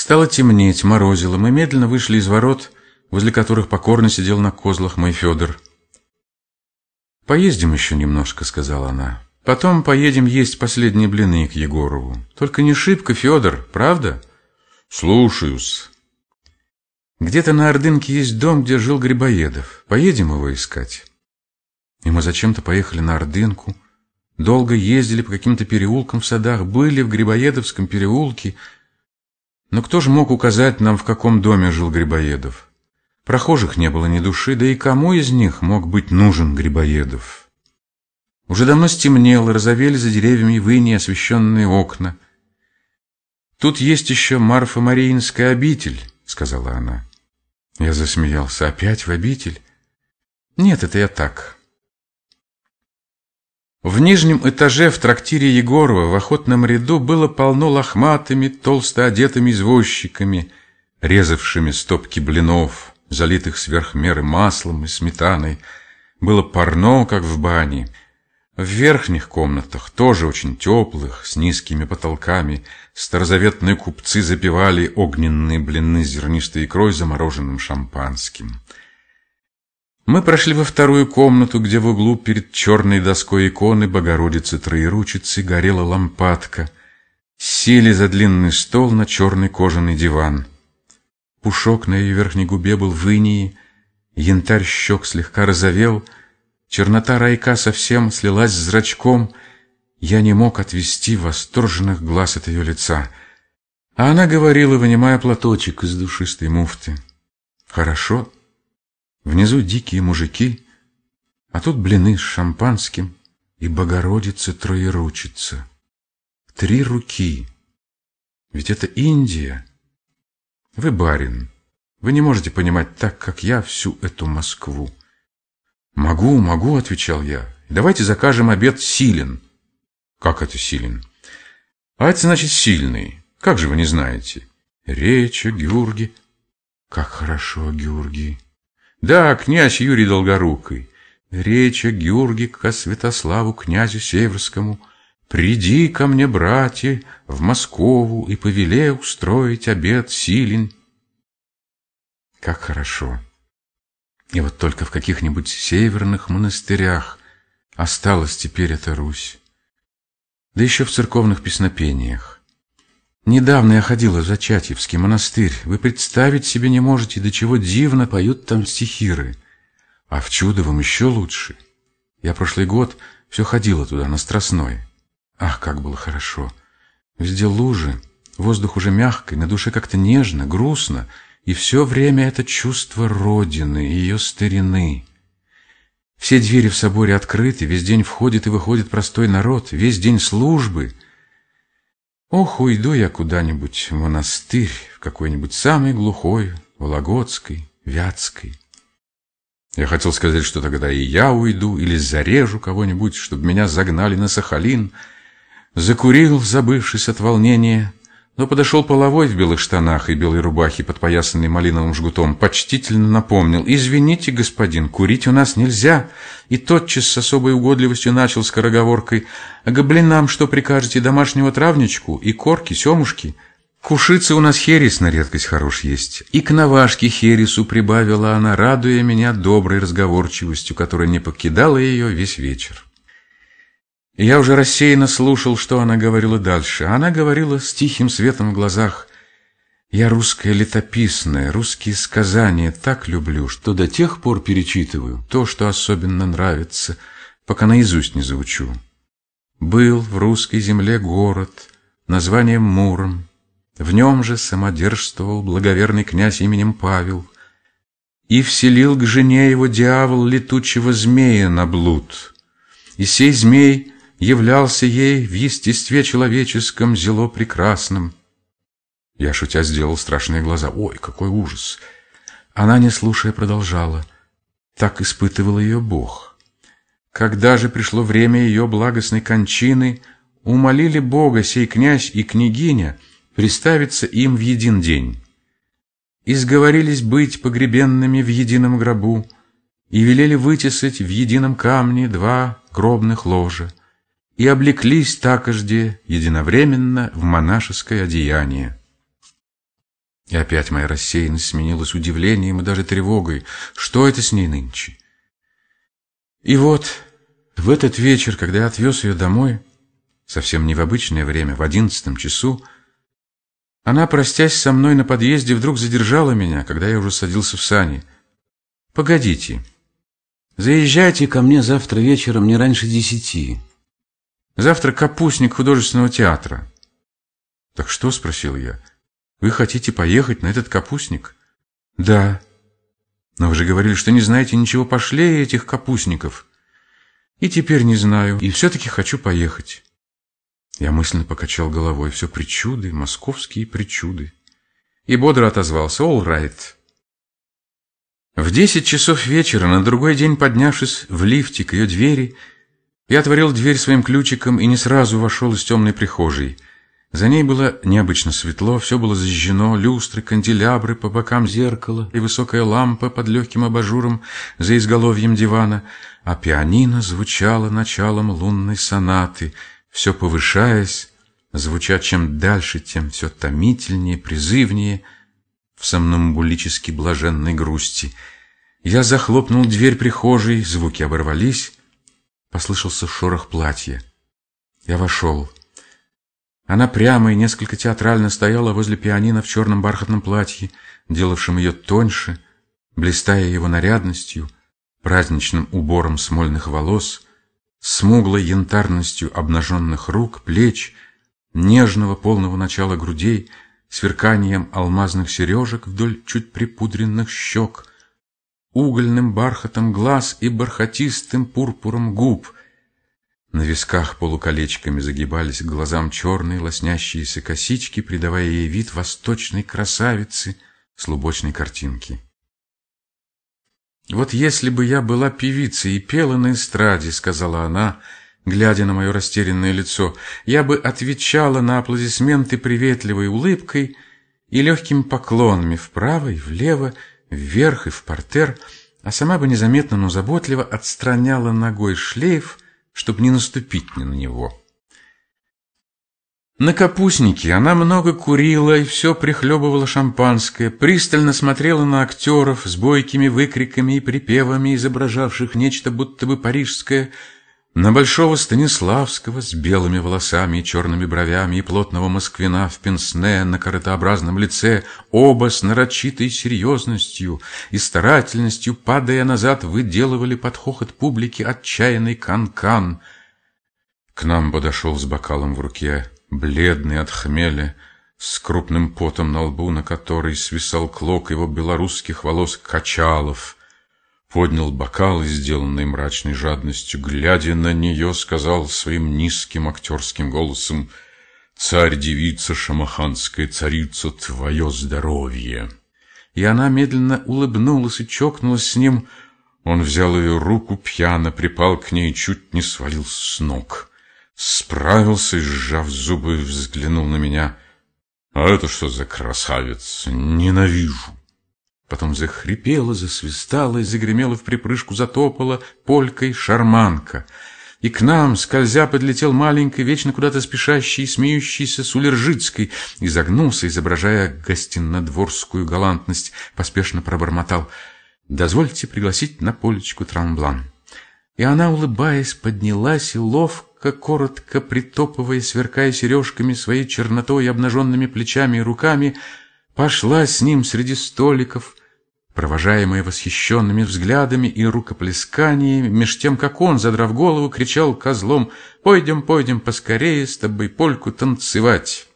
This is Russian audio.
Стало темнеть, морозило. Мы медленно вышли из ворот, возле которых покорно сидел на козлах мой Федор. «Поездим еще немножко», — сказала она. «Потом поедем есть последние блины к Егорову. Только не шибко, Федор, правда?» «Слушаюсь». «Где-то на Ордынке есть дом, где жил Грибоедов. Поедем его искать». И мы зачем-то поехали на Ордынку, долго ездили по каким-то переулкам в садах, были в Грибоедовском переулке. Но кто же мог указать нам, в каком доме жил Грибоедов? Прохожих не было ни души, да и кому из них мог быть нужен Грибоедов? Уже давно стемнело, разовели за деревьями выни освещенные окна. «Тут есть еще Марфа-Мариинская обитель», — сказала она. Я засмеялся. «Опять в обитель?» «Нет, это я так». В нижнем этаже в трактире Егорова в охотном ряду было полно лохматыми, толсто одетыми извозчиками, резавшими стопки блинов, залитых сверх меры маслом и сметаной. Было парно, как в бане. В верхних комнатах, тоже очень теплых, с низкими потолками, старозаветные купцы запивали огненные блины зернистой икрой, замороженным шампанским. Мы прошли во вторую комнату, где в углу перед черной доской иконы Богородицы Троеручицы горела лампадка. Сели за длинный стол на черный кожаный диван. Пушок на ее верхней губе был в инии, янтарь щек слегка розовел, чернота райка совсем слилась с зрачком. Я не мог отвести восторженных глаз от ее лица. А она говорила, вынимая платочек из душистой муфты. «Хорошо». Внизу дикие мужики, а тут блины с шампанским и Богородица Троеручица. Три руки. Ведь это Индия. Вы барин. Вы не можете понимать так, как я, всю эту Москву. Могу, могу, отвечал я. Давайте закажем обед силен. Как это силен? А это значит сильный. Как же вы не знаете? Речи, Георгий. Как хорошо, Георгий. Да, князь Юрий Долгорукий. Речь о Георгика Святославу князю Северскому. Приди ко мне, братья, в Москову и повеле устроить обед силен. Как хорошо. И вот только в каких-нибудь северных монастырях осталась теперь эта Русь. Да еще в церковных песнопениях. Недавно я ходила в Зачатьевский монастырь. Вы представить себе не можете, до чего дивно поют там стихиры. А в Чудовом еще лучше. Я прошлый год все ходила туда, на Страстной. Ах, как было хорошо. Везде лужи, воздух уже мягкий, на душе как-то нежно, грустно, и все время это чувство Родины, ее старины. Все двери в соборе открыты, весь день входит и выходит простой народ, весь день службы — Ох, уйду я куда-нибудь в монастырь, в какой-нибудь самый глухой, Вологодской, Вятской. Я хотел сказать, что тогда и я уйду, или зарежу кого-нибудь, чтобы меня загнали на Сахалин. Закурил, забывшись от волнения, но подошел половой в белых штанах и белой рубахе, подпоясанной малиновым жгутом, почтительно напомнил. «Извините, господин, курить у нас нельзя!» И тотчас с особой угодливостью начал скороговоркой. «А гоблинам что прикажете, домашнего травничку и корки, семушки?» Кушицы у нас херес на редкость хорош есть. И к навашке хересу прибавила она, радуя меня доброй разговорчивостью, которая не покидала ее весь вечер. Я уже рассеянно слушал, что она говорила дальше. Она говорила с тихим светом в глазах. «Я русская летописная, русские сказания так люблю, что до тех пор перечитываю то, что особенно нравится, пока наизусть не заучу. Был в русской земле город, названием Муром. В нем же самодержствовал благоверный князь именем Павел. И вселил к жене его дьявол летучего змея на блуд. И сей змей являлся ей в естестве человеческом зело прекрасным. Я, шутя, сделал страшные глаза. Ой, какой ужас! Она, не слушая, продолжала. Так испытывал ее Бог. Когда же пришло время ее благостной кончины, умолили Бога сей князь и княгиня приставиться им в един день. И сговорились быть погребенными в едином гробу, и велели вытесать в едином камне два гробных ложа и облеклись такожде единовременно в монашеское одеяние. И опять моя рассеянность сменилась удивлением и даже тревогой. Что это с ней нынче? И вот в этот вечер, когда я отвез ее домой, совсем не в обычное время, в одиннадцатом часу, она, простясь со мной на подъезде, вдруг задержала меня, когда я уже садился в сани. «Погодите, заезжайте ко мне завтра вечером не раньше десяти. Завтра капустник художественного театра». «Так что?» — спросил я. Вы хотите поехать на этот капустник? Да. Но вы же говорили, что не знаете ничего пошлее этих капустников. И теперь не знаю, и все-таки хочу поехать. Я мысленно покачал головой. Все причуды, московские причуды. И бодро отозвался. All right. В десять часов вечера, на другой день поднявшись в лифте к ее двери, я отворил дверь своим ключиком и не сразу вошел из темной прихожей – за ней было необычно светло, все было зажжено, люстры, канделябры, по бокам зеркало и высокая лампа под легким абажуром за изголовьем дивана, а пианино звучало началом лунной сонаты, все повышаясь, звуча чем дальше, тем все томительнее, призывнее, в сомнамбулически блаженной грусти. Я захлопнул дверь прихожей, звуки оборвались, послышался шорох платья. Я вошел. Она прямо и несколько театрально стояла возле пианино в черном бархатном платье, делавшем ее тоньше, блистая его нарядностью, праздничным убором смольных волос, смуглой янтарностью обнаженных рук, плеч, нежного полного начала грудей, сверканием алмазных сережек вдоль чуть припудренных щек, угольным бархатом глаз и бархатистым пурпуром губ — на висках полуколечками загибались к глазам черные лоснящиеся косички, придавая ей вид восточной красавицы с лубочной картинки. «Вот если бы я была певицей и пела на эстраде», — сказала она, глядя на мое растерянное лицо, «я бы отвечала на аплодисменты приветливой улыбкой и легкими поклонами вправо и влево, вверх и в портер, а сама бы незаметно, но заботливо отстраняла ногой шлейф, чтобы не наступить на него. На капустнике она много курила и все прихлебывала шампанское, пристально смотрела на актеров с бойкими выкриками и припевами, изображавших нечто будто бы парижское, на большого Станиславского с белыми волосами и черными бровями и плотного москвина в пенсне на коротообразном лице, оба с нарочитой серьезностью и старательностью, падая назад, выделывали под хохот публики отчаянный кан-кан. К нам подошел с бокалом в руке, бледный от хмеля, с крупным потом на лбу, на который свисал клок его белорусских волос Качалов — поднял бокал, сделанный мрачной жадностью, глядя на нее, сказал своим низким актерским голосом «Царь-девица шамаханская царица, твое здоровье!» И она медленно улыбнулась и чокнулась с ним. Он взял ее руку, пьяно припал к ней и чуть не свалился с ног. Справился сжав зубы, взглянул на меня. «А это что за красавец? Ненавижу!» Потом захрипела, засвистала и загремела в припрыжку, затопала полькой шарманка. И к нам, скользя, подлетел маленький, вечно куда-то спешащий и смеющийся Сулержицкий, изогнулся, изображая гостиннодворскую галантность, поспешно пробормотал «Дозвольте пригласить на полечку трамблан». И она, улыбаясь, поднялась и ловко, коротко притопывая, сверкая сережками своей чернотой, обнаженными плечами и руками, пошла с ним среди столиков, провожаемые восхищенными взглядами и рукоплесканиями, меж тем, как он, задрав голову, кричал козлом «Пойдем, пойдем поскорее с тобой польку танцевать!»